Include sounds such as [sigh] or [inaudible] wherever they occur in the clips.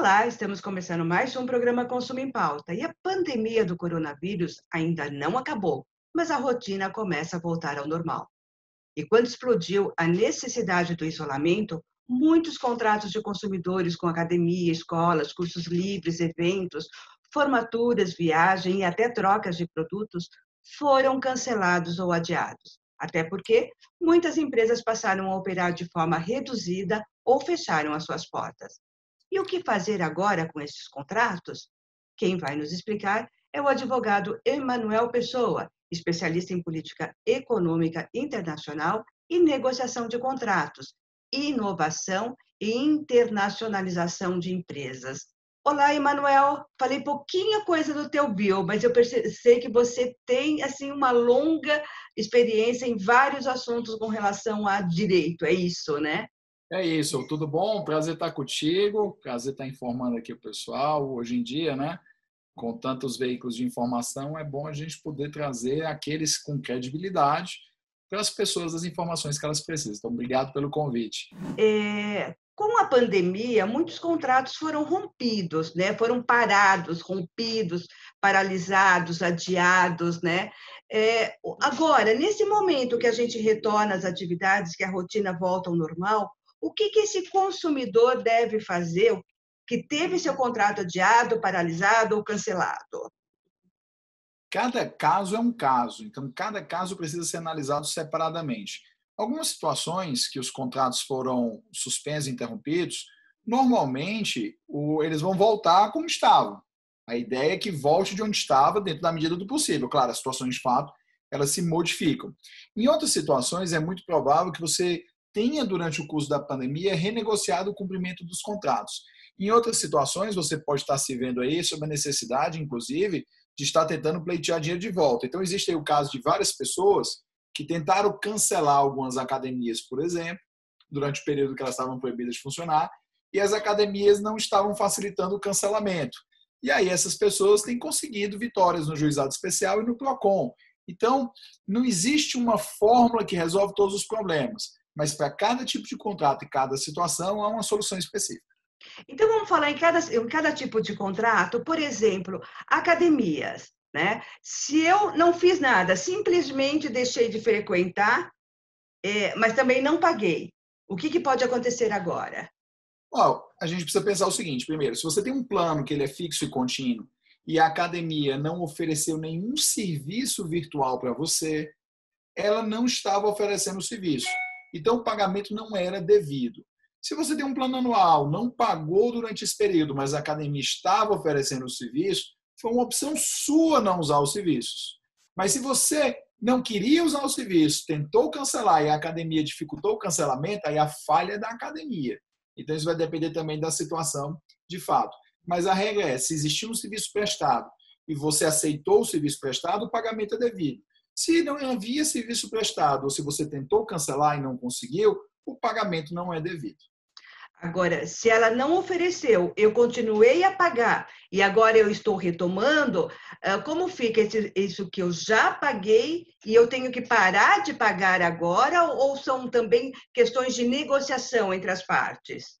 Olá, estamos começando mais um programa Consumo em Pauta. E a pandemia do coronavírus ainda não acabou, mas a rotina começa a voltar ao normal. E quando explodiu a necessidade do isolamento, muitos contratos de consumidores com academia, escolas, cursos livres, eventos, formaturas, viagem e até trocas de produtos foram cancelados ou adiados. Até porque muitas empresas passaram a operar de forma reduzida ou fecharam as suas portas. E o que fazer agora com esses contratos? Quem vai nos explicar é o advogado Emanuel Pessoa, especialista em política econômica internacional e negociação de contratos, inovação e internacionalização de empresas. Olá, Emanuel. Falei pouquinha coisa do teu bio, mas eu sei que você tem assim uma longa experiência em vários assuntos com relação a direito. É isso, né? É isso, tudo bom? Prazer estar contigo, prazer estar informando aqui o pessoal. Hoje em dia, né, com tantos veículos de informação, é bom a gente poder trazer aqueles com credibilidade para as pessoas as informações que elas precisam. Então, obrigado pelo convite. É, com a pandemia, muitos contratos foram rompidos, né? Foram parados, rompidos, paralisados, adiados, né? É, agora, nesse momento que a gente retorna às atividades, que a rotina volta ao normal, o que, que esse consumidor deve fazer que teve seu contrato adiado, paralisado ou cancelado? Cada caso é um caso, então cada caso precisa ser analisado separadamente. Algumas situações que os contratos foram suspensos interrompidos, normalmente eles vão voltar como estavam. A ideia é que volte de onde estava dentro da medida do possível. Claro, as situações de fato elas se modificam. Em outras situações, é muito provável que você tenha, durante o curso da pandemia, renegociado o cumprimento dos contratos. Em outras situações, você pode estar se vendo aí sobre a necessidade, inclusive, de estar tentando pleitear dinheiro de volta. Então, existe aí o caso de várias pessoas que tentaram cancelar algumas academias, por exemplo, durante o período que elas estavam proibidas de funcionar, e as academias não estavam facilitando o cancelamento. E aí essas pessoas têm conseguido vitórias no juizado especial e no PROCON. Então, não existe uma fórmula que resolve todos os problemas mas para cada tipo de contrato e cada situação há uma solução específica. Então, vamos falar em cada, em cada tipo de contrato, por exemplo, academias. Né? Se eu não fiz nada, simplesmente deixei de frequentar, é, mas também não paguei, o que, que pode acontecer agora? Well, a gente precisa pensar o seguinte: primeiro, se você tem um plano que ele é fixo e contínuo e a academia não ofereceu nenhum serviço virtual para você, ela não estava oferecendo o serviço. Então, o pagamento não era devido. Se você tem um plano anual, não pagou durante esse período, mas a academia estava oferecendo o serviço, foi uma opção sua não usar os serviços. Mas se você não queria usar o serviço, tentou cancelar e a academia dificultou o cancelamento, aí a falha é da academia. Então, isso vai depender também da situação de fato. Mas a regra é: se existiu um serviço prestado e você aceitou o serviço prestado, o pagamento é devido. Se não havia serviço prestado ou se você tentou cancelar e não conseguiu, o pagamento não é devido. Agora, se ela não ofereceu, eu continuei a pagar e agora eu estou retomando, ah, como fica isso que eu já paguei e eu tenho que parar de pagar agora ou são também questões de negociação entre as partes?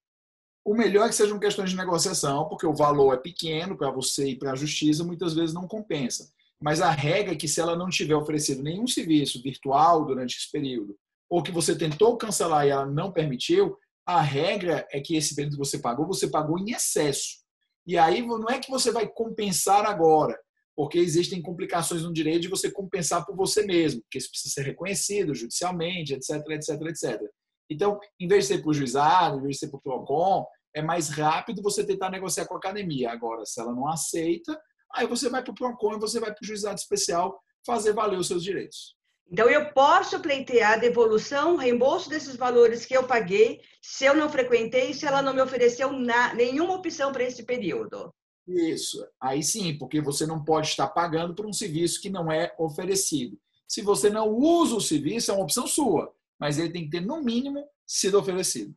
O melhor é que sejam questões de negociação, porque o valor é pequeno para você e para a justiça, muitas vezes não compensa. Mas a regra é que se ela não tiver oferecido nenhum serviço virtual durante esse período, ou que você tentou cancelar e ela não permitiu, a regra é que esse período que você pagou, você pagou em excesso. E aí não é que você vai compensar agora, porque existem complicações no direito de você compensar por você mesmo, porque isso precisa ser reconhecido judicialmente, etc, etc, etc. Então, em vez de ser por juizado, em vez de ser por PROCON, é mais rápido você tentar negociar com a academia. Agora, se ela não aceita, Aí você vai para o PROCON e você vai para o juizado especial fazer valer os seus direitos. Então, eu posso pleitear a devolução, reembolso desses valores que eu paguei, se eu não frequentei, se ela não me ofereceu na, nenhuma opção para esse período. Isso. Aí sim, porque você não pode estar pagando por um serviço que não é oferecido. Se você não usa o serviço, é uma opção sua, mas ele tem que ter, no mínimo, sido oferecido.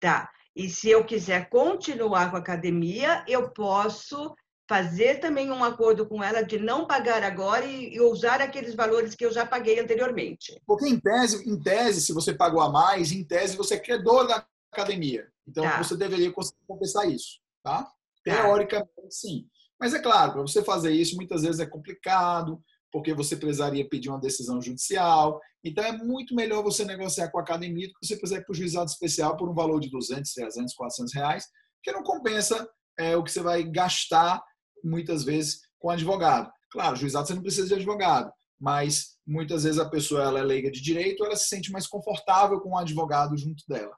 Tá. E se eu quiser continuar com a academia, eu posso fazer também um acordo com ela de não pagar agora e, e, usar aqueles valores que eu já paguei anteriormente. Porque em tese, em tese, se você pagou a mais, em tese você é credor da academia. Então, tá. você deveria conseguir compensar isso, tá? tá. Teoricamente, sim. Mas é claro, para você fazer isso, muitas vezes é complicado, porque você precisaria pedir uma decisão judicial. Então, é muito melhor você negociar com a academia do que você fazer para o juizado especial por um valor de 200, 300, 400 reais, que não compensa é, o que você vai gastar, muitas vezes, com advogado. Claro, juizado você não precisa de advogado, mas muitas vezes a pessoa ela é leiga de direito, ela se sente mais confortável com um advogado junto dela.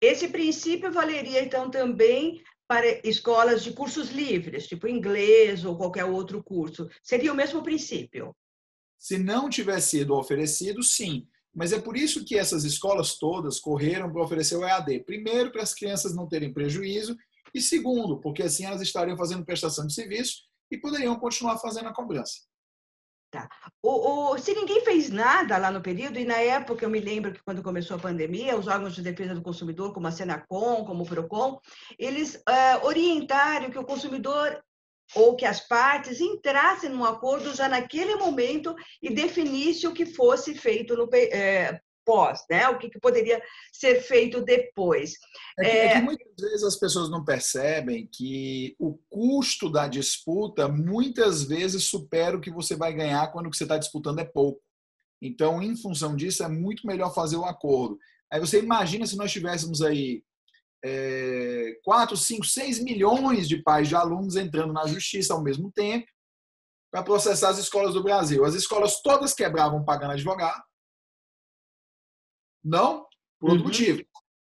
Esse princípio valeria, então, também para escolas de cursos livres, tipo inglês ou qualquer outro curso. Seria o mesmo princípio? Se não tivesse sido oferecido, sim. Mas é por isso que essas escolas todas correram para oferecer o EAD. Primeiro, para as crianças não terem prejuízo, e segundo, porque assim elas estariam fazendo prestação de serviço e poderiam continuar fazendo a cobrança. Tá. O, o, se ninguém fez nada lá no período, e na época eu me lembro que quando começou a pandemia, os órgãos de defesa do consumidor, como a Senacom, como o PROCON, eles uh, orientaram que o consumidor ou que as partes entrassem num acordo já naquele momento e definisse o que fosse feito no, é, pós, né? O que, que poderia ser feito depois. É que, é... é que, muitas vezes as pessoas não percebem que o custo da disputa muitas vezes supera o que você vai ganhar quando o que você está disputando é pouco. Então, em função disso, é muito melhor fazer o acordo. Aí você imagina se nós tivéssemos aí é, 4, 5, 6 milhões de pais de alunos entrando na justiça ao mesmo tempo para processar as escolas do Brasil. As escolas todas quebravam pagando advogado, não, por outro uhum. motivo.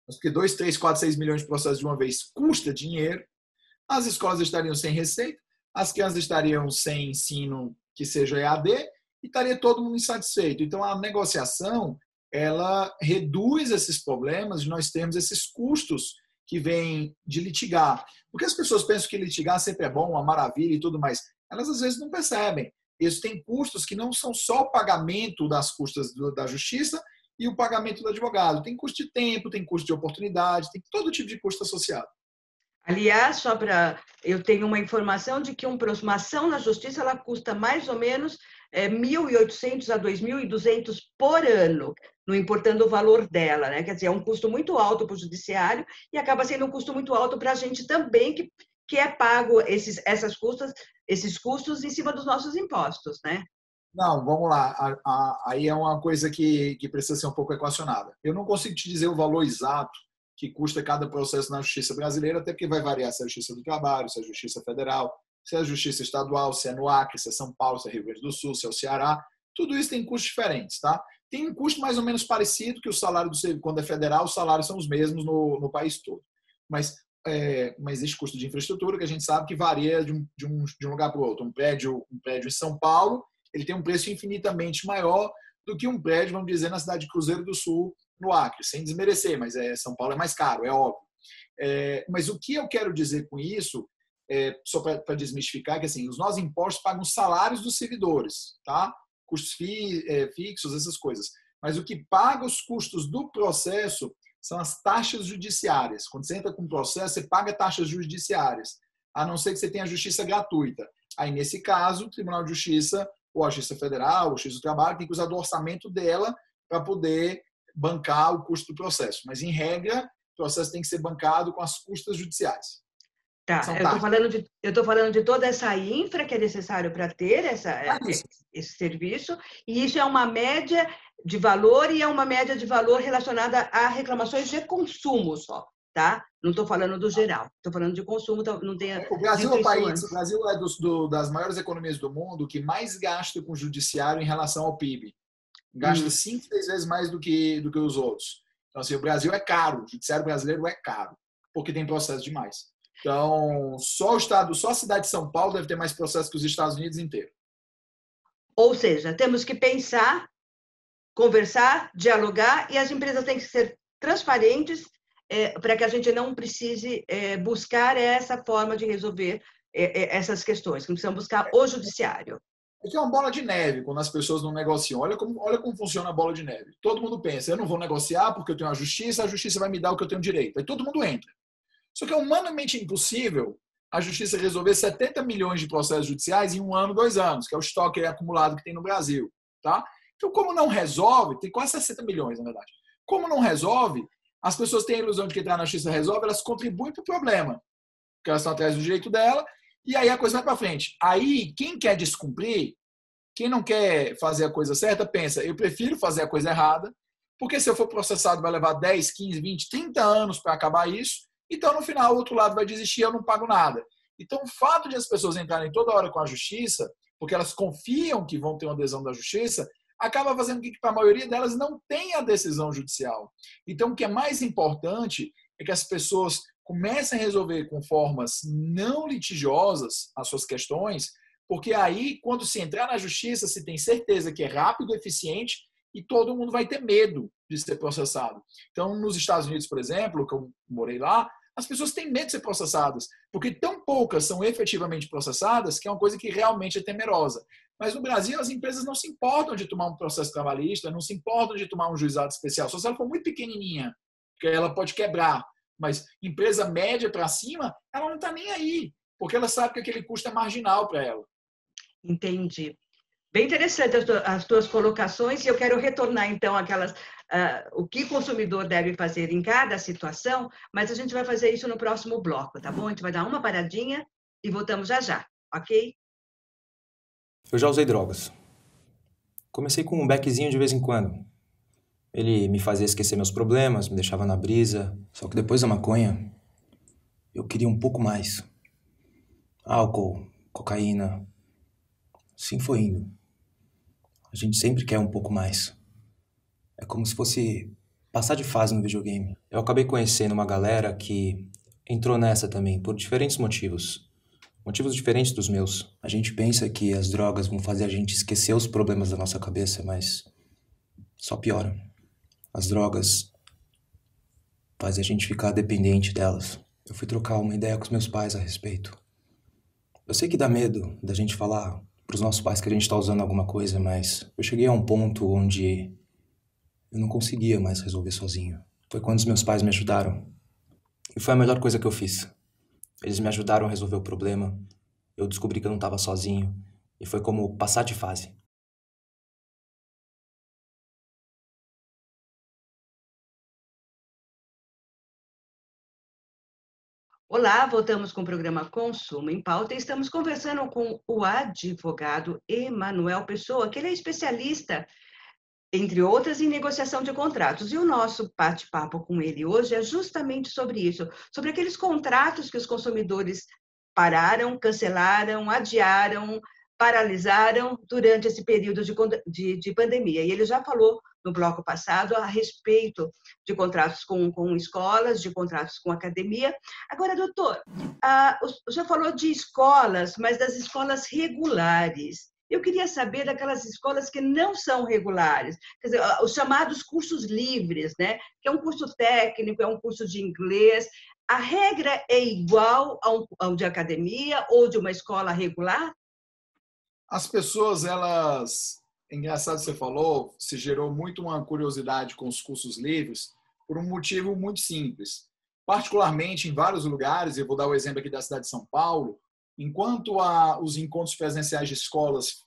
Porque 2, 3, 4, 6 milhões de processos de uma vez custa dinheiro, as escolas estariam sem receita, as crianças estariam sem ensino que seja EAD e estaria todo mundo insatisfeito. Então, a negociação ela reduz esses problemas de nós termos esses custos que vêm de litigar. Porque as pessoas pensam que litigar sempre é bom, uma maravilha e tudo mais. Elas às vezes não percebem. Isso tem custos que não são só o pagamento das custas da justiça, e o pagamento do advogado. Tem custo de tempo, tem custo de oportunidade, tem todo tipo de custo associado. Aliás, só para eu tenho uma informação de que uma ação na justiça ela custa mais ou menos é, 1.800 a 2.200 por ano, não importando o valor dela, né? Quer dizer, é um custo muito alto para o judiciário e acaba sendo um custo muito alto para a gente também que que é pago esses essas custas esses custos em cima dos nossos impostos, né? Não, vamos lá. A, a, aí é uma coisa que, que precisa ser um pouco equacionada. Eu não consigo te dizer o valor exato que custa cada processo na justiça brasileira, até porque vai variar se é a justiça do trabalho, se é a justiça federal, se é a justiça estadual, se é no Acre, se é São Paulo, se é Rio Grande do Sul, se é o Ceará. Tudo isso tem custos diferentes, tá? Tem um custo mais ou menos parecido que o salário do quando é federal, os salários são os mesmos no, no país todo. Mas, é, mas existe custo de infraestrutura que a gente sabe que varia de um, de um, de um lugar para o outro. Um prédio, um prédio em São Paulo ele tem um preço infinitamente maior do que um prédio, vamos dizer, na cidade de Cruzeiro do Sul, no Acre, sem desmerecer, mas é, São Paulo é mais caro, é óbvio. É, mas o que eu quero dizer com isso, é, só para desmistificar, é que assim, os nossos impostos pagam os salários dos servidores, tá? custos fi, é, fixos, essas coisas. Mas o que paga os custos do processo são as taxas judiciárias. Quando você entra com um processo, você paga taxas judiciárias, a não ser que você tenha justiça gratuita. Aí, nesse caso, o Tribunal de Justiça ou a Justiça Federal, ou a Justiça do Trabalho, tem que usar do orçamento dela para poder bancar o custo do processo. Mas, em regra, o processo tem que ser bancado com as custas judiciais. Tá, eu estou falando, de, eu falando de toda essa infra que é necessário para ter essa, ah, esse, esse serviço, e isso é uma média de valor e é uma média de valor relacionada a reclamações de consumo só tá? Não estou falando do geral, estou falando de consumo, então não tem. O Brasil é o país, o Brasil é dos, do, das maiores economias do mundo que mais gasta com o judiciário em relação ao PIB. Gasta hum. cinco, seis vezes mais do que, do que os outros. Então, assim, o Brasil é caro, o judiciário brasileiro é caro, porque tem processo demais. Então, só o estado, só a cidade de São Paulo deve ter mais processo que os Estados Unidos inteiro. Ou seja, temos que pensar, conversar, dialogar e as empresas têm que ser transparentes é, para que a gente não precise é, buscar essa forma de resolver é, é essas questões, que precisamos buscar o judiciário. É que é uma bola de neve quando as pessoas não negociam. Olha como, olha como funciona a bola de neve. Todo mundo pensa, eu não vou negociar porque eu tenho a justiça, a justiça vai me dar o que eu tenho direito. Aí todo mundo entra. Só que é humanamente impossível a justiça resolver 70 milhões de processos judiciais em um ano, dois anos, que é o estoque acumulado que tem no Brasil. Tá? Então, como não resolve, tem quase 60 milhões, na verdade. Como não resolve, As pessoas têm a ilusão de que entrar na justiça resolve, elas contribuem para o problema, porque elas estão atrás do direito dela, e aí a coisa vai para frente. Aí, quem quer descumprir, quem não quer fazer a coisa certa, pensa, eu prefiro fazer a coisa errada, porque se eu for processado vai levar 10, 15, 20, 30 anos para acabar isso, então no final o outro lado vai desistir, eu não pago nada. Então o fato de as pessoas entrarem toda hora com a justiça, porque elas confiam que vão ter uma adesão da justiça, acaba fazendo com que a maioria delas não tenha a decisão judicial. Então o que é mais importante é que as pessoas comecem a resolver com formas não litigiosas as suas questões, porque aí, quando se entrar na justiça, se tem certeza que é rápido, eficiente e todo mundo vai ter medo de ser processado. Então, nos Estados Unidos, por exemplo, que eu morei lá, as pessoas têm medo de ser processadas, porque tão poucas são efetivamente processadas que é uma coisa que realmente é temerosa. Mas no Brasil, as empresas não se importam de tomar um processo trabalhista, não se importam de tomar um juizado especial, só se ela for muito pequenininha, porque ela pode quebrar. Mas empresa média para cima, ela não está nem aí, porque ela sabe que aquele custo é marginal para ela. Entendi. Bem interessante as tuas colocações e eu quero retornar então aquelas uh, o que o consumidor deve fazer em cada situação, mas a gente vai fazer isso no próximo bloco, tá bom? A gente vai dar uma paradinha e voltamos já já, ok? Eu já usei drogas. Comecei com um beckzinho de vez em quando. Ele me fazia esquecer meus problemas, me deixava na brisa. Só que depois da maconha, eu queria um pouco mais. Álcool, cocaína. Sim, foi indo. A gente sempre quer um pouco mais. É como se fosse passar de fase no videogame. Eu acabei conhecendo uma galera que entrou nessa também, por diferentes motivos. Motivos diferentes dos meus. A gente pensa que as drogas vão fazer a gente esquecer os problemas da nossa cabeça, mas só piora. As drogas fazem a gente ficar dependente delas. Eu fui trocar uma ideia com os meus pais a respeito. Eu sei que dá medo da gente falar para os nossos pais que a gente está usando alguma coisa, mas eu cheguei a um ponto onde eu não conseguia mais resolver sozinho. Foi quando os meus pais me ajudaram. E foi a melhor coisa que eu fiz. Eles me ajudaram a resolver o problema. Eu descobri que eu não estava sozinho. E foi como passar de fase. Olá, voltamos com o programa Consumo em Pauta e estamos conversando com o advogado Emanuel Pessoa, que ele é especialista entre outras, em negociação de contratos. E o nosso bate-papo com ele hoje é justamente sobre isso, sobre aqueles contratos que os consumidores pararam, cancelaram, adiaram, paralisaram durante esse período de, de, de, pandemia. E ele já falou no bloco passado a respeito de contratos com, com escolas, de contratos com academia. Agora, doutor, ah, já falou de escolas, mas das escolas regulares. Eu queria saber daquelas escolas que não são regulares, quer dizer, os chamados cursos livres, né? Que é um curso técnico, é um curso de inglês. A regra é igual ao, ao de academia ou de uma escola regular? As pessoas, elas. É engraçado que você falou, se gerou muito uma curiosidade com os cursos livres, por um motivo muito simples. Particularmente em vários lugares, eu vou dar o exemplo aqui da cidade de São Paulo, Enquanto a, os encontros presenciais de escolas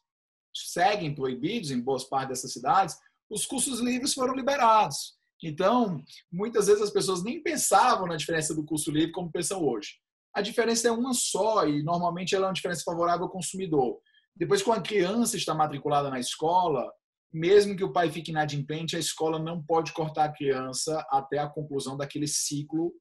seguem proibidos em boas partes dessas cidades, os cursos livres foram liberados. Então, muitas vezes as pessoas nem pensavam na diferença do curso livre como pensam hoje. A diferença é uma só e normalmente ela é uma diferença favorável ao consumidor. Depois, quando a criança está matriculada na escola, mesmo que o pai fique inadimplente, a escola não pode cortar a criança até a conclusão daquele ciclo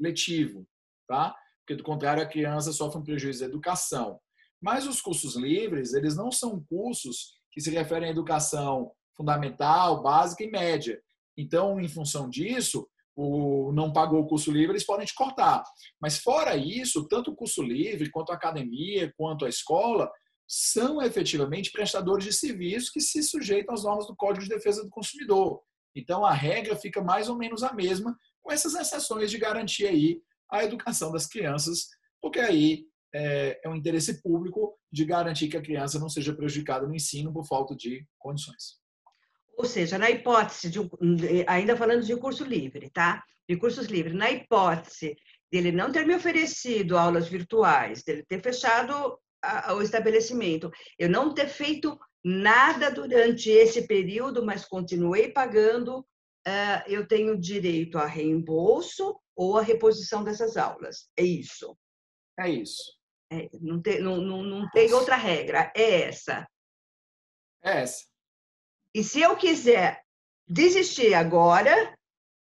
letivo, tá? Porque do contrário a criança sofre um prejuízo da educação. Mas os cursos livres, eles não são cursos que se referem à educação fundamental, básica e média. Então, em função disso, o não pagou o curso livre, eles podem te cortar. Mas fora isso, tanto o curso livre, quanto a academia, quanto a escola, são efetivamente prestadores de serviços que se sujeitam às normas do Código de Defesa do Consumidor. Então, a regra fica mais ou menos a mesma, com essas exceções de garantia aí a educação das crianças, porque aí é, é um interesse público de garantir que a criança não seja prejudicada no ensino por falta de condições. Ou seja, na hipótese, de, ainda falando de curso livre, tá? De cursos livres, na hipótese dele não ter me oferecido aulas virtuais, dele ter fechado a, o estabelecimento, eu não ter feito nada durante esse período, mas continuei pagando uh, eu tenho direito a reembolso ou a reposição dessas aulas. É isso? É isso. É, não, tem, não, não, não tem outra regra, é essa. É essa. E se eu quiser desistir agora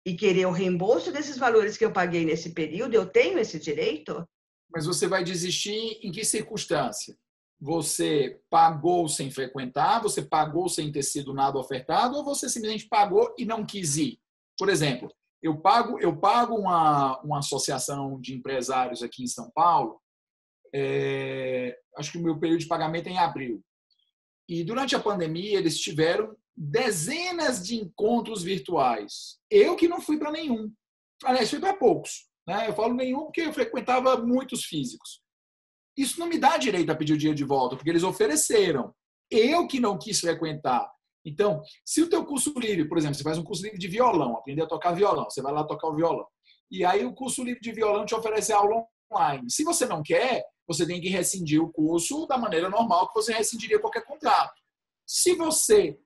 e querer o reembolso desses valores que eu paguei nesse período, eu tenho esse direito? Mas você vai desistir em que circunstância? Você pagou sem frequentar, você pagou sem ter sido nada ofertado, ou você simplesmente pagou e não quis ir? Por exemplo, eu pago, eu pago uma, uma associação de empresários aqui em São Paulo, é, acho que o meu período de pagamento é em abril. E durante a pandemia, eles tiveram dezenas de encontros virtuais. Eu que não fui para nenhum. Aliás, fui para poucos. Né? Eu falo nenhum porque eu frequentava muitos físicos. Isso não me dá direito a pedir o dinheiro de volta, porque eles ofereceram. Eu que não quis frequentar. Então, se o teu curso livre, por exemplo, você faz um curso livre de violão, aprender a tocar violão, você vai lá tocar o violão. E aí o curso livre de violão te oferece aula online. Se você não quer, você tem que rescindir o curso da maneira normal que você rescindiria qualquer contrato. Se você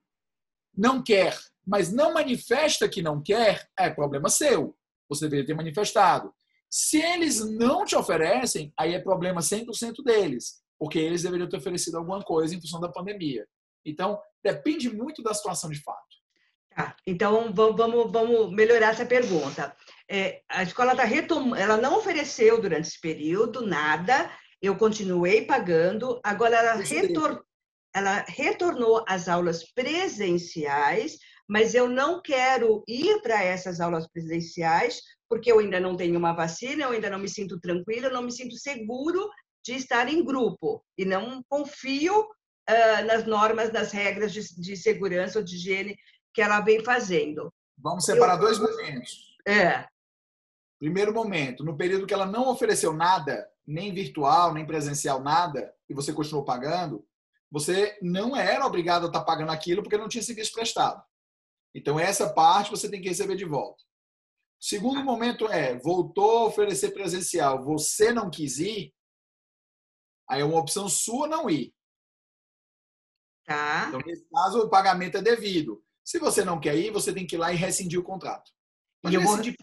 não quer, mas não manifesta que não quer, é problema seu. Você deveria ter manifestado. Se eles não te oferecem, aí é problema 100% deles, porque eles deveriam ter oferecido alguma coisa em função da pandemia. Então, depende muito da situação de fato. Tá, então vamos, vamos melhorar essa pergunta. É, a escola tá retom... ela não ofereceu durante esse período nada, eu continuei pagando, agora ela, retor... ela retornou às aulas presenciais, mas eu não quero ir para essas aulas presenciais porque eu ainda não tenho uma vacina, eu ainda não me sinto tranquila, eu não me sinto seguro de estar em grupo e não confio uh, nas normas, nas regras de, de, segurança ou de higiene que ela vem fazendo. Vamos separar eu... dois momentos. É. Primeiro momento, no período que ela não ofereceu nada, nem virtual, nem presencial, nada, e você continuou pagando, você não era obrigado a estar pagando aquilo porque não tinha serviço prestado. Então, essa parte você tem que receber de volta. Segundo momento é, voltou a oferecer presencial, você não quis ir, aí é uma opção sua não ir. Tá. Então, nesse caso, o pagamento é devido. Se você não quer ir, você tem que ir lá e rescindir o contrato. Pode e eu rescindir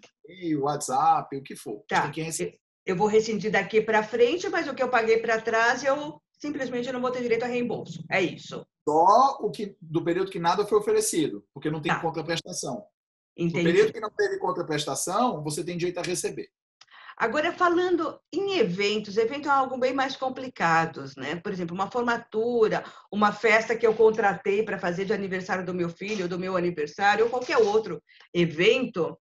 vou... WhatsApp, o que for. Tá. Eu vou rescindir daqui para frente, mas o que eu paguei para trás, eu simplesmente não vou ter direito a reembolso. É isso. Só o que do período que nada foi oferecido, porque não tem tá. contraprestação. Entendi. No período que não teve contraprestação, você tem direito a receber. Agora, falando em eventos, evento é algo bem mais complicado, né? Por exemplo, uma formatura, uma festa que eu contratei para fazer de aniversário do meu filho, do meu aniversário, ou qualquer outro evento,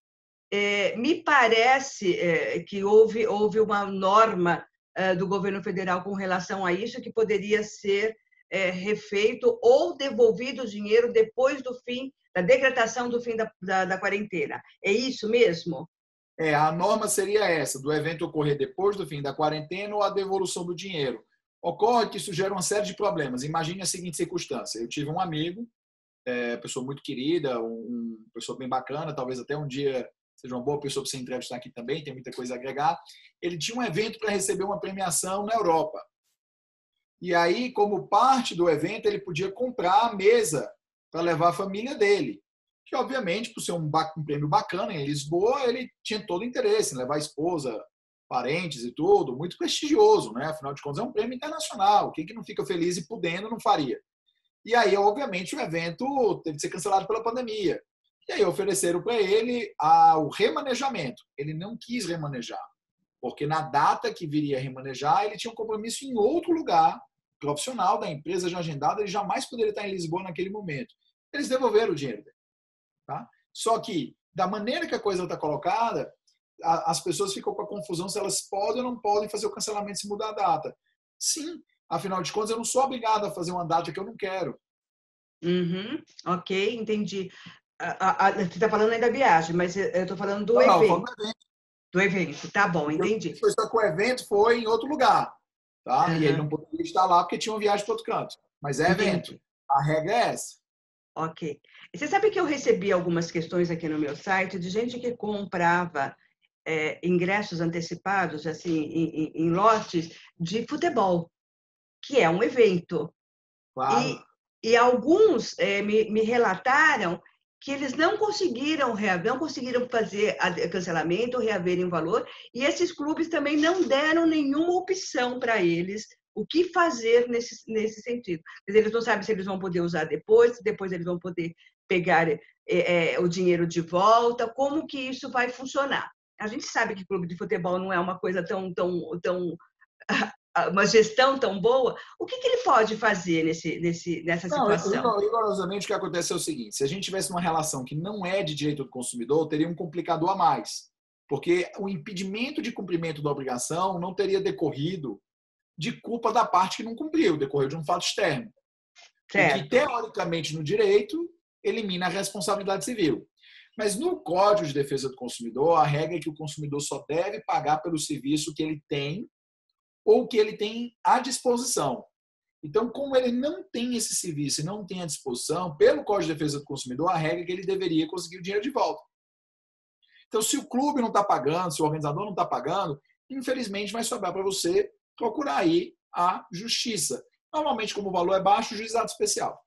é, me parece é, que houve, houve uma norma é, do governo federal com relação a isso que poderia ser é, refeito ou devolvido o dinheiro depois do fim, da decretação do fim da, da, da quarentena. É isso mesmo? É, a norma seria essa, do evento ocorrer depois do fim da quarentena ou a devolução do dinheiro. Ocorre que isso gera uma série de problemas. Imagine a seguinte circunstância. Eu tive um amigo, é, pessoa muito querida, um, pessoa bem bacana, talvez até um dia seja uma boa pessoa para você entrevistar aqui também, tem muita coisa a agregar. Ele tinha um evento para receber uma premiação na Europa. E aí, como parte do evento, ele podia comprar a mesa para levar a família dele. Que, obviamente, por ser um, um prêmio bacana em Lisboa, ele tinha todo o interesse em levar a esposa, parentes e tudo, muito prestigioso, né? Afinal de contas, é um prêmio internacional. Quem que não fica feliz e podendo não faria? E aí, obviamente, o evento teve que ser cancelado pela pandemia. E aí ofereceram para ele o remanejamento. Ele não quis remanejar, porque na data que viria remanejar, ele tinha um compromisso em outro lugar profissional da empresa já agendada, ele jamais poderia estar em Lisboa naquele momento. Eles devolveram o dinheiro dele. Tá? Só que, da maneira que a coisa está colocada, a, as pessoas ficam com a confusão se elas podem ou não podem fazer o cancelamento se mudar a data. Sim, afinal de contas, eu não sou obrigado a fazer uma data que eu não quero. Uhum, ok, entendi. A, a, você está falando aí da viagem, mas eu estou falando do não, evento. Não, do evento. Do evento, tá bom, entendi. Só que o evento foi em outro lugar tá? Uhum. E ele não poderia estar lá porque tinha uma viagem para outro canto. Mas é evento. A regra é essa. Ok. Você sabe que eu recebi algumas questões aqui no meu site de gente que comprava é, ingressos antecipados, assim, em, em, em, lotes de futebol, que é um evento. Claro. E, e alguns é, me, me relataram que eles não conseguiram não conseguiram fazer cancelamento, reaverem o valor, e esses clubes também não deram nenhuma opção para eles o que fazer nesse, nesse sentido. Eles não sabem se eles vão poder usar depois, se depois eles vão poder pegar é, é, o dinheiro de volta, como que isso vai funcionar. A gente sabe que clube de futebol não é uma coisa tão, tão, tão [laughs] uma gestão tão boa, o que, que ele pode fazer nesse, nesse, nessa situação? Não, rigorosamente, o que acontece é o seguinte: se a gente tivesse uma relação que não é de direito do consumidor, teria um complicador a mais. Porque o impedimento de cumprimento da obrigação não teria decorrido de culpa da parte que não cumpriu, decorreu de um fato externo. Certo. Que, teoricamente, no direito, elimina a responsabilidade civil. Mas no Código de Defesa do Consumidor, a regra é que o consumidor só deve pagar pelo serviço que ele tem ou que ele tem à disposição. Então, como ele não tem esse serviço e não tem à disposição, pelo Código de Defesa do Consumidor, a regra é que ele deveria conseguir o dinheiro de volta. Então, se o clube não está pagando, se o organizador não está pagando, infelizmente vai sobrar para você procurar aí a justiça. Normalmente, como o valor é baixo, juizado especial.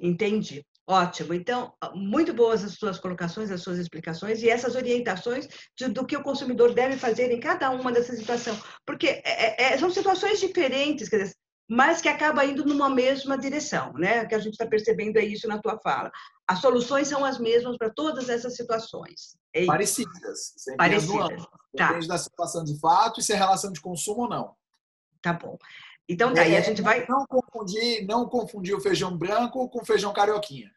Entendi. Ótimo. Então, muito boas as suas colocações, as suas explicações e essas orientações de, do que o consumidor deve fazer em cada uma dessas situações. Porque é, é, é, são situações diferentes, quer dizer, mas que acaba indo numa mesma direção, né? O que a gente está percebendo é isso na tua fala. As soluções são as mesmas para todas essas situações. É Parecidas. Parecidas. Tá. Depende da situação de fato e se é relação de consumo ou não. Tá bom. Então, daí tá, é, a gente vai. Não confundir, não confundir o feijão branco com o feijão carioquinha.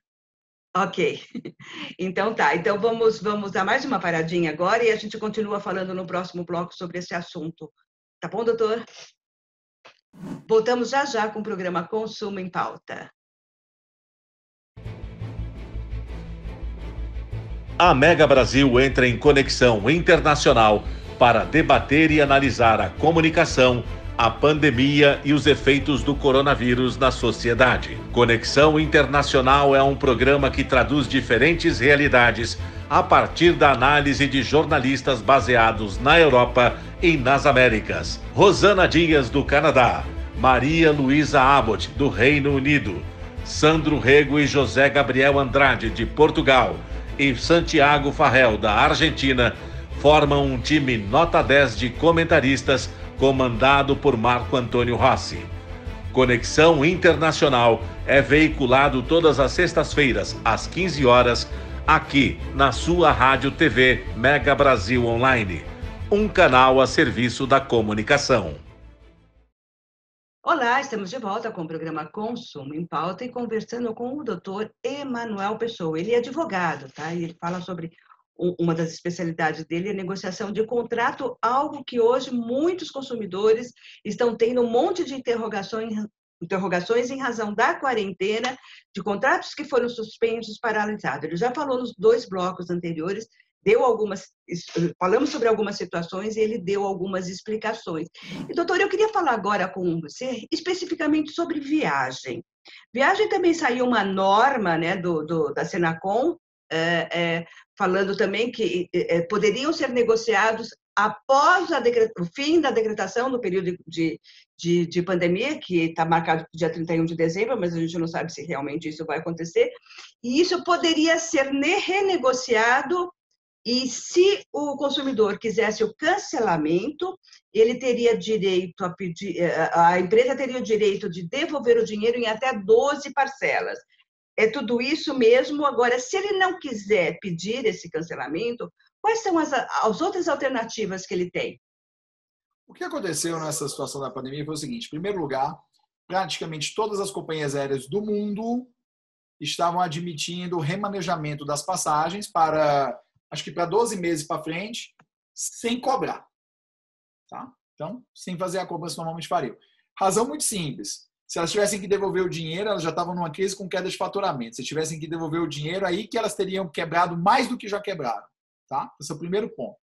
Ok. [laughs] Então tá. Então vamos, vamos dar mais uma paradinha agora e a gente continua falando no próximo bloco sobre esse assunto. Tá bom, doutor? Voltamos já já com o programa Consumo em Pauta. A Mega Brasil entra em conexão internacional para debater e analisar a comunicação a pandemia e os efeitos do coronavírus na sociedade. Conexão Internacional é um programa que traduz diferentes realidades a partir da análise de jornalistas baseados na Europa e nas Américas. Rosana Dias, do Canadá. Maria Luísa Abbott, do Reino Unido. Sandro Rego e José Gabriel Andrade, de Portugal. E Santiago Farrell, da Argentina, formam um time nota 10 de comentaristas comandado por Marco Antônio Rossi. Conexão Internacional é veiculado todas as sextas-feiras, às 15 horas, aqui na sua Rádio TV Mega Brasil Online, um canal a serviço da comunicação. Olá, estamos de volta com o programa Consumo em Pauta e conversando com o doutor Emanuel Pessoa. Ele é advogado, tá? E ele fala sobre uma das especialidades dele é negociação de contrato, algo que hoje muitos consumidores estão tendo um monte de interrogações, interrogações em razão da quarentena, de contratos que foram suspensos, paralisados. Ele já falou nos dois blocos anteriores, deu algumas, falamos sobre algumas situações e ele deu algumas explicações. E, doutor, eu queria falar agora com você especificamente sobre viagem. Viagem também saiu uma norma né, do, do da Senacom, é, é, falando também que é, poderiam ser negociados após o fim da decretação no período de, de, de pandemia, que está marcado para dia 31 de dezembro, mas a gente não sabe se realmente isso vai acontecer. E isso poderia ser renegociado e se o consumidor quisesse o cancelamento, ele teria direito a pedir, a empresa teria o direito de devolver o dinheiro em até 12 parcelas é tudo isso mesmo. Agora, se ele não quiser pedir esse cancelamento, quais são as, as outras alternativas que ele tem? O que aconteceu nessa situação da pandemia foi o seguinte: em primeiro lugar, praticamente todas as companhias aéreas do mundo estavam admitindo o remanejamento das passagens para, acho que para 12 meses para frente, sem cobrar. Tá? Então, sem fazer a cobrança normalmente fariam. Razão muito simples. Se elas tivessem que devolver o dinheiro, elas já estavam numa crise com queda de faturamento. Se tivessem que devolver o dinheiro, aí que elas teriam quebrado mais do que já quebraram. Tá? Esse é o primeiro ponto.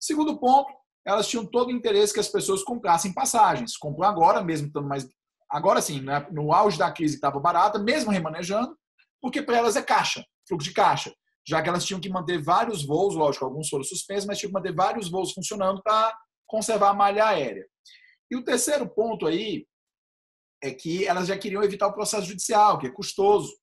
Segundo ponto, elas tinham todo o interesse que as pessoas comprassem passagens. Comprou agora, mesmo estando mais. Agora sim, né? no auge da crise estava barata, mesmo remanejando, porque para elas é caixa, fluxo de caixa. Já que elas tinham que manter vários voos, lógico, alguns foram suspensos, mas tinham que manter vários voos funcionando para conservar a malha aérea. E o terceiro ponto aí é que elas já queriam evitar o processo judicial, que é custoso.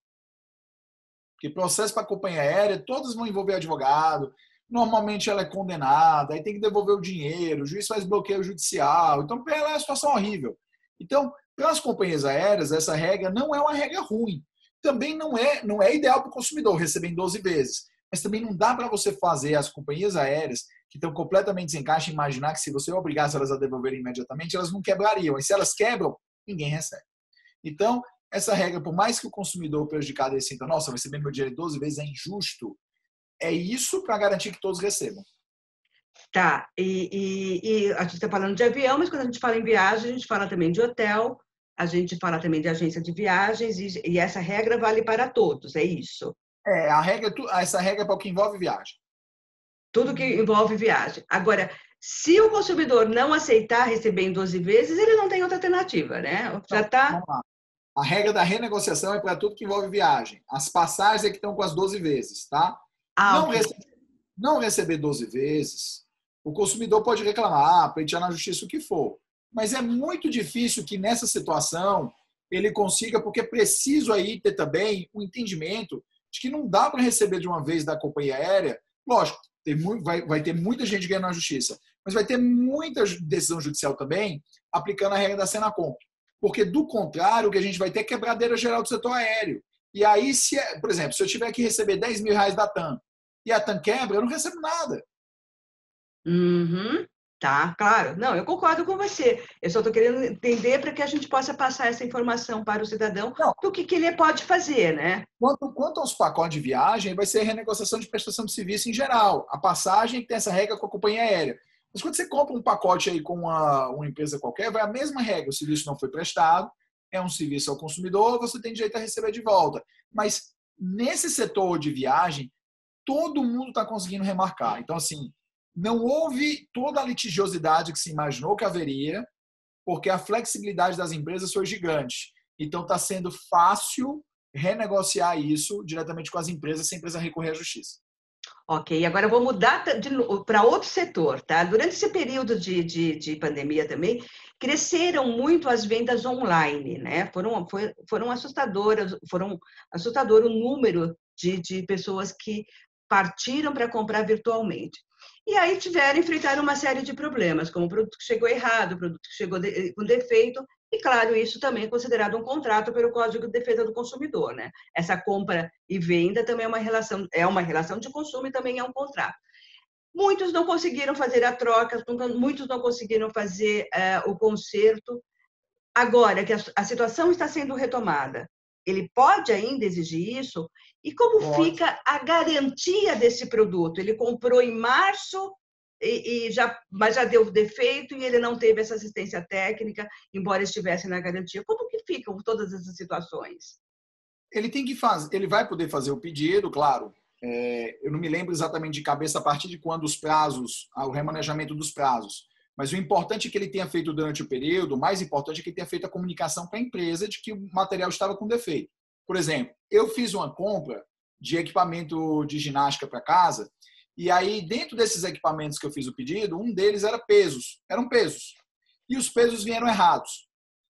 Porque processo para a companhia aérea, todos vão envolver advogado, normalmente ela é condenada, aí tem que devolver o dinheiro, o juiz faz bloqueio judicial, então para ela é uma situação horrível. Então, para as companhias aéreas, essa regra não é uma regra ruim. Também não é, não é ideal para o consumidor receber em 12 vezes. Mas também não dá para você fazer as companhias aéreas que estão completamente sem caixa imaginar que se você obrigasse elas a devolverem imediatamente, elas não quebrariam. E se elas quebram, ninguém recebe. Então, essa regra, por mais que o consumidor prejudicado ele sinta, nossa, receber meu dinheiro 12 vezes, é injusto, é isso para garantir que todos recebam. Tá, e, e, e a gente está falando de avião, mas quando a gente fala em viagem, a gente fala também de hotel, a gente fala também de agência de viagens, e, e essa regra vale para todos, é isso? É, a regra, essa regra é para o que envolve viagem. Tudo que envolve viagem. Agora, se o consumidor não aceitar receber em 12 vezes, ele não tem outra alternativa, né? Já está. Então, a regra da renegociação é para tudo que envolve viagem. As passagens é que estão com as 12 vezes, tá? Não, receber, não receber 12 vezes, o consumidor pode reclamar, pleitear na justiça o que for. Mas é muito difícil que nessa situação ele consiga, porque é preciso aí ter também o um entendimento de que não dá para receber de uma vez da companhia aérea. Lógico, tem muito, vai, vai ter muita gente ganhando na justiça, mas vai ter muita decisão judicial também aplicando a regra da Senacom. Porque, do contrário, o que a gente vai ter é quebradeira geral do setor aéreo. E aí, se, é, por exemplo, se eu tiver que receber 10 mil reais da TAM e a TAM quebra, eu não recebo nada. Uhum. Tá, claro. Não, eu concordo com você. Eu só estou querendo entender para que a gente possa passar essa informação para o cidadão Não. do que, que ele pode fazer, né? Quanto, quanto aos pacotes de viagem, vai ser renegociação de prestação de serviço em geral. A passagem tem essa regra com a companhia aérea. Mas quando você compra um pacote aí com uma, uma empresa qualquer, vai a mesma regra. O serviço não foi prestado, é um serviço ao consumidor, você tem direito a receber de volta. Mas nesse setor de viagem, todo mundo está conseguindo remarcar. Então, assim, não houve toda a litigiosidade que se imaginou que haveria, porque a flexibilidade das empresas foi gigante. Então está sendo fácil renegociar isso diretamente com as empresas sem precisar recorrer à justiça. Ok, agora eu vou mudar para outro setor, tá? Durante esse período de, de, de, pandemia também, cresceram muito as vendas online, né? Foram, foi, foram assustadoras, foram assustador o número de, de pessoas que partiram para comprar virtualmente. E aí tiveram, enfrentaram uma série de problemas, como o produto que chegou errado, o produto que chegou de, com defeito, e claro, isso também é considerado um contrato pelo Código de Defesa do Consumidor, né? Essa compra e venda também é uma relação, é uma relação de consumo e também é um contrato. Muitos não conseguiram fazer a troca, muitos não conseguiram fazer uh, o conserto. Agora que a, a situação está sendo retomada, ele pode ainda exigir isso? E como pode. fica a garantia desse produto? Ele comprou em março e, e, já, mas já deu defeito e ele não teve essa assistência técnica, embora estivesse na garantia. Como que ficam todas essas situações? Ele tem que fazer, ele vai poder fazer o pedido, claro. É, eu não me lembro exatamente de cabeça a partir de quando os prazos, o remanejamento dos prazos. Mas o importante é que ele tenha feito durante o período, o mais importante é que ele tenha feito a comunicação para a empresa de que o material estava com defeito. Por exemplo, eu fiz uma compra de equipamento de ginástica para casa, e aí, dentro desses equipamentos que eu fiz o pedido, um deles era pesos, eram pesos. E os pesos vieram errados.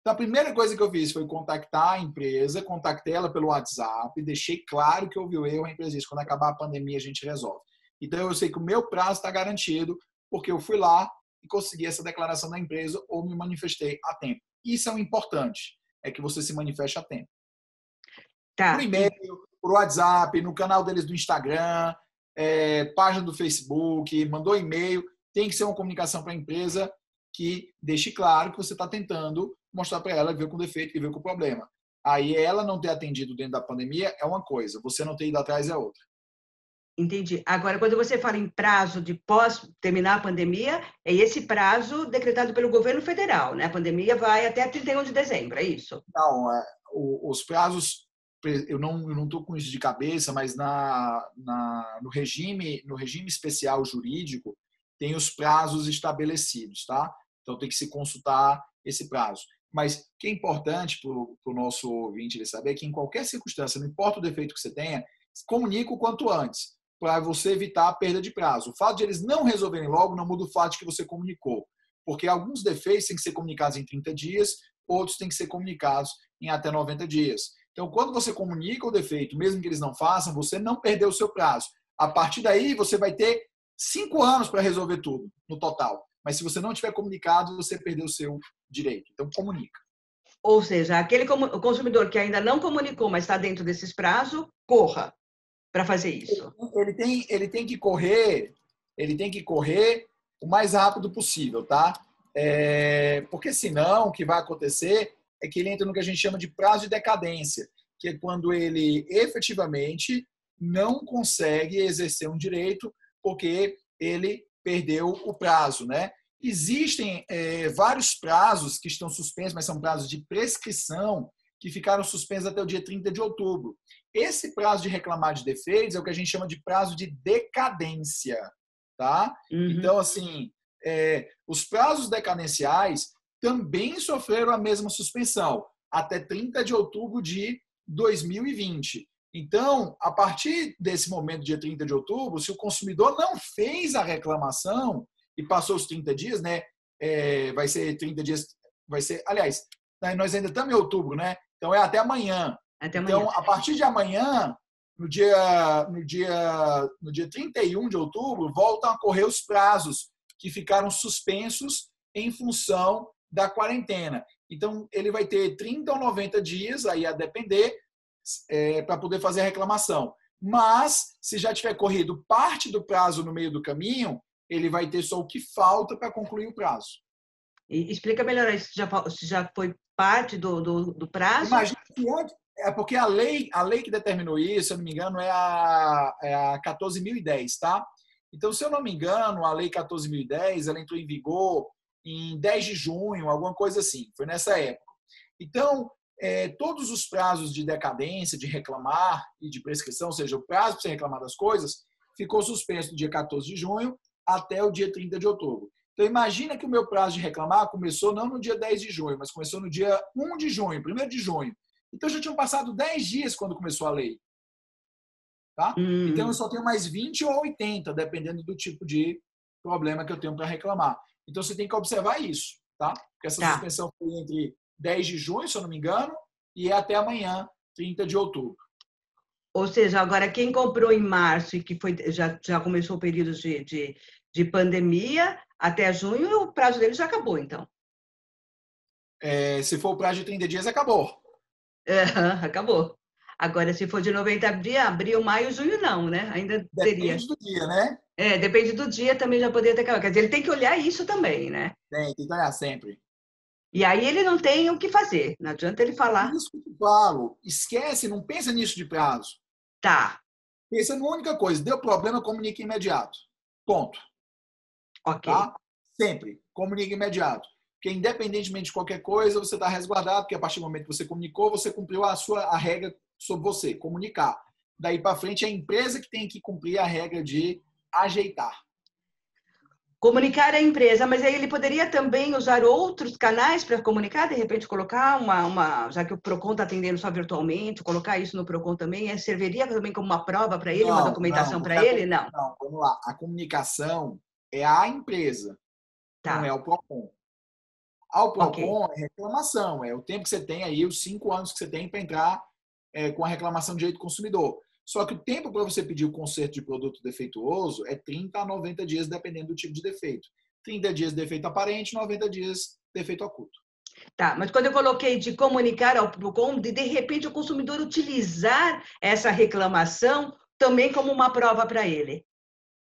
Então, a primeira coisa que eu fiz foi contactar a empresa, contactei ela pelo WhatsApp, deixei claro que houve o erro, a empresa disse, quando acabar a pandemia a gente resolve. Então, eu sei que o meu prazo está garantido, porque eu fui lá, e consegui essa declaração da empresa ou me manifestei a tempo. Isso é o importante, é que você se manifeste a tempo. Tá. Por e-mail, por WhatsApp, no canal deles do Instagram, é, página do Facebook, mandou e-mail, tem que ser uma comunicação para a empresa que deixe claro que você está tentando mostrar para ela que veio com defeito, que veio com problema. Aí ela não ter atendido dentro da pandemia é uma coisa, você não ter ido atrás é outra. Entendi. Agora, quando você fala em prazo de pós terminar a pandemia, é esse prazo decretado pelo governo federal, né? A pandemia vai até 31 de dezembro, é isso? Não, é, os prazos, eu não estou com isso de cabeça, mas na, na, no, regime, no regime especial jurídico tem os prazos estabelecidos, tá? Então tem que se consultar esse prazo. Mas o que é importante para o nosso ouvinte saber é que em qualquer circunstância, não importa o defeito que você tenha, comunique o quanto antes para você evitar a perda de prazo. O fato de eles não resolverem logo não muda o fato de que você comunicou, porque alguns defeitos têm que ser comunicados em 30 dias, outros têm que ser comunicados em até 90 dias. Então, quando você comunica o defeito, mesmo que eles não façam, você não perdeu o seu prazo. A partir daí, você vai ter cinco anos para resolver tudo, no total. Mas se você não tiver comunicado, você perdeu o seu direito. Então, comunica. Ou seja, aquele consumidor que ainda não comunicou, mas está dentro desses prazos, corra para fazer isso. Ele tem, ele tem que correr, ele tem que correr o mais rápido possível, tá? É, porque senão o que vai acontecer é que ele entra no que a gente chama de prazo de decadência, que é quando ele efetivamente não consegue exercer um direito porque ele perdeu o prazo, né? Existem é, vários prazos que estão suspensos, mas são prazos de prescrição que ficaram suspensos até o dia 30 de outubro. Esse prazo de reclamar de defeitos é o que a gente chama de prazo de decadência, tá? Uhum. Então, assim, é, os prazos decadenciais também sofreram a mesma suspensão, até 30 de outubro de 2020. Então, a partir desse momento, dia 30 de outubro, se o consumidor não fez a reclamação e passou os 30 dias, né? É, vai ser 30 dias, vai ser, aliás, nós ainda estamos em outubro, né? Então é até amanhã. Até amanhã. Então, a partir de amanhã, no dia, no dia, no dia 31 de outubro, voltam a correr os prazos que ficaram suspensos em função da quarentena. Então, ele vai ter 30 ou 90 dias, aí a depender, é, para poder fazer a reclamação. Mas, se já tiver corrido parte do prazo no meio do caminho, ele vai ter só o que falta para concluir o prazo. E explica melhor isso, já, se já foi parte do, do, do prazo? Imagina que é porque a lei, a lei que determinou isso, se eu não me engano, é a, é a 14.010, tá? Então, se eu não me engano, a lei 14.010, ela entrou em vigor em 10 de junho, alguma coisa assim. Foi nessa época. Então, é, todos os prazos de decadência, de reclamar e de prescrição, ou seja, o prazo para você reclamar das coisas, ficou suspenso do dia 14 de junho até o dia 30 de outubro. Então, imagina que o meu prazo de reclamar começou não no dia 10 de junho, mas começou no dia 1 de junho, 1 de junho. Então, já tinham passado 10 dias quando começou a lei. Tá? Hum. Então, eu só tenho mais 20 ou 80, dependendo do tipo de problema que eu tenho para reclamar. Então, você tem que observar isso. Tá? Porque essa tá. suspensão foi entre 10 de junho, se eu não me engano, e é até amanhã, 30 de outubro. Ou seja, agora quem comprou em março e que foi, já, já começou o período de, de, de pandemia, até junho, o prazo dele já acabou, então. É, se for o prazo de 30 dias, acabou. Uhum, [laughs] acabou. Agora, se for de 90 dias, abril, maio, junho, não, né? Ainda teria. Depende do dia, né? É, depende do dia, também já poderia ter acabado. Quer dizer, ele tem que olhar isso também, né? Tem, tem que olhar sempre. E aí ele não tem o que fazer. Não adianta ele falar. Isso que eu falo. Esquece, não pensa nisso de prazo. Tá. Pensa numa única coisa. Deu problema, comunique imediato. Ponto. Ok. Tá? Sempre. Comunique imediato. Porque independentemente de qualquer coisa, você está resguardado, porque a partir do momento que você comunicou, você cumpriu a sua a regra sobre você, comunicar. Daí para frente, é a empresa que tem que cumprir a regra de ajeitar. Comunicar a empresa, mas aí ele poderia também usar outros canais para comunicar, de repente colocar uma, uma já que o Procon está atendendo só virtualmente, colocar isso no Procon também, é, serviria também como uma prova para ele, não, uma documentação para ele? Não. Não, vamos lá. A comunicação é a empresa, tá. não é o Procon. Ao Procon okay. é reclamação, é o tempo que você tem aí, os cinco anos que você tem para entrar é, com a reclamação de direito do consumidor. Só que o tempo para você pedir o conserto de produto defeituoso é 30 a 90 dias, dependendo do tipo de defeito. 30 dias defeito aparente, 90 dias defeito oculto. Tá, mas quando eu coloquei de comunicar ao PROCON, de, de repente o consumidor utilizar essa reclamação também como uma prova para ele.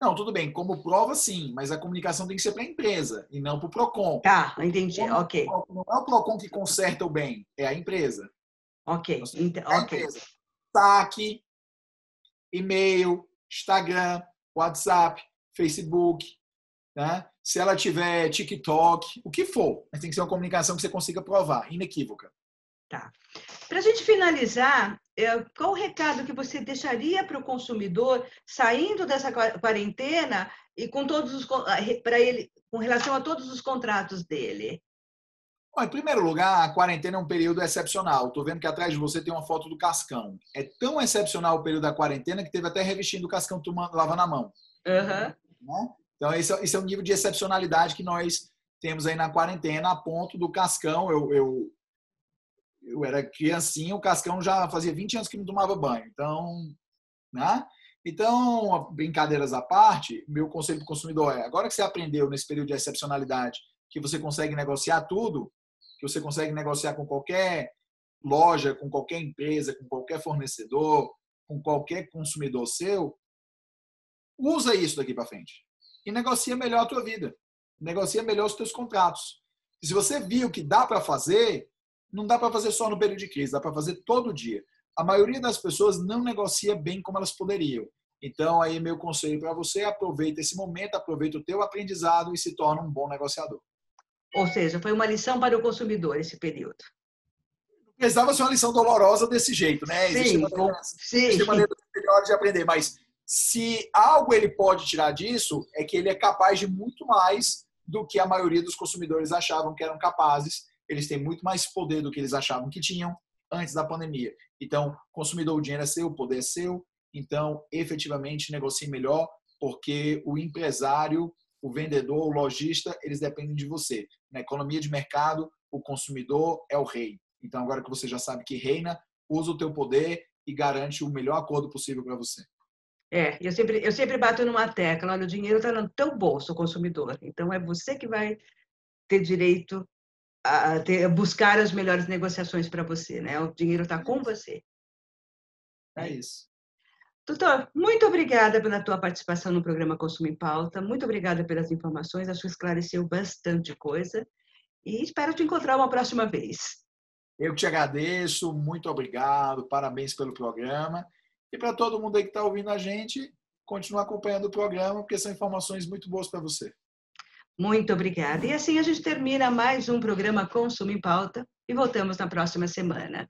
Não, tudo bem, como prova sim, mas a comunicação tem que ser para a empresa e não para o PROCON. Tá, entendi, ok. Não é o PROCON que conserta o bem, é a empresa. Ok, então, é a ok. Empresa. Saque, e-mail, Instagram, WhatsApp, Facebook, né? se ela tiver TikTok, o que for, mas tem que ser uma comunicação que você consiga provar, inequívoca. Tá. Para a gente finalizar, qual o recado que você deixaria para o consumidor saindo dessa quarentena e com todos os para ele com relação a todos os contratos dele? Bom, em primeiro lugar, a quarentena é um período excepcional. Estou vendo que atrás de você tem uma foto do Cascão. É tão excepcional o período da quarentena que teve até revestindo o Cascão lavando a mão. Uhum. Né? Então, esse, esse, é um nível de excepcionalidade que nós temos aí na quarentena, a ponto do Cascão. Eu, eu eu era criancinha, o Cascão já fazia 20 anos que não tomava banho. Então, né? Então, brincadeiras à parte, meu conselho para o consumidor é: agora que você aprendeu nesse período de excepcionalidade que você consegue negociar tudo, que você consegue negociar com qualquer loja, com qualquer empresa, com qualquer fornecedor, com qualquer consumidor seu, usa isso daqui para frente e negocia melhor a tua vida, negocia melhor os teus contratos. Se você viu que dá para fazer, não dá para fazer só no período de crise, dá para fazer todo dia. A maioria das pessoas não negocia bem como elas poderiam. Então, aí meu conselho para você, aproveita esse momento, aproveita o teu aprendizado e se torna um bom negociador. Ou seja, foi uma lição para o consumidor esse período. Precisava ser uma lição dolorosa desse jeito, né? Existe sim, maneira, sim. Existe maneira melhor de aprender, mas se algo ele pode tirar disso, é que ele é capaz de muito mais do que a maioria dos consumidores achavam que eram capazes. Eles têm muito mais poder do que eles achavam que tinham antes da pandemia. Então, consumidor, o dinheiro é seu, o poder é seu. Então, efetivamente, negocie melhor, porque o empresário, o vendedor, o lojista, eles dependem de você. Na economia de mercado, o consumidor é o rei. Então, agora que você já sabe que reina, usa o teu poder e garante o melhor acordo possível para você. É, eu sempre, eu sempre bato numa tecla, olha, o dinheiro está no teu bolso, consumidor. Então, é você que vai ter direito a, ter, buscar as melhores negociações para você, né? O dinheiro está com você. É isso. Doutor, muito obrigada pela tua participação no programa Consumo em Pauta. Muito obrigada pelas informações. Acho que esclareceu bastante coisa. E espero te encontrar uma próxima vez. Eu te agradeço. Muito obrigado. Parabéns pelo programa. E para todo mundo aí que está ouvindo a gente, continue acompanhando o programa, porque são informações muito boas para você. Muito obrigada. E assim a gente termina mais um programa Consumo em Pauta e voltamos na próxima semana.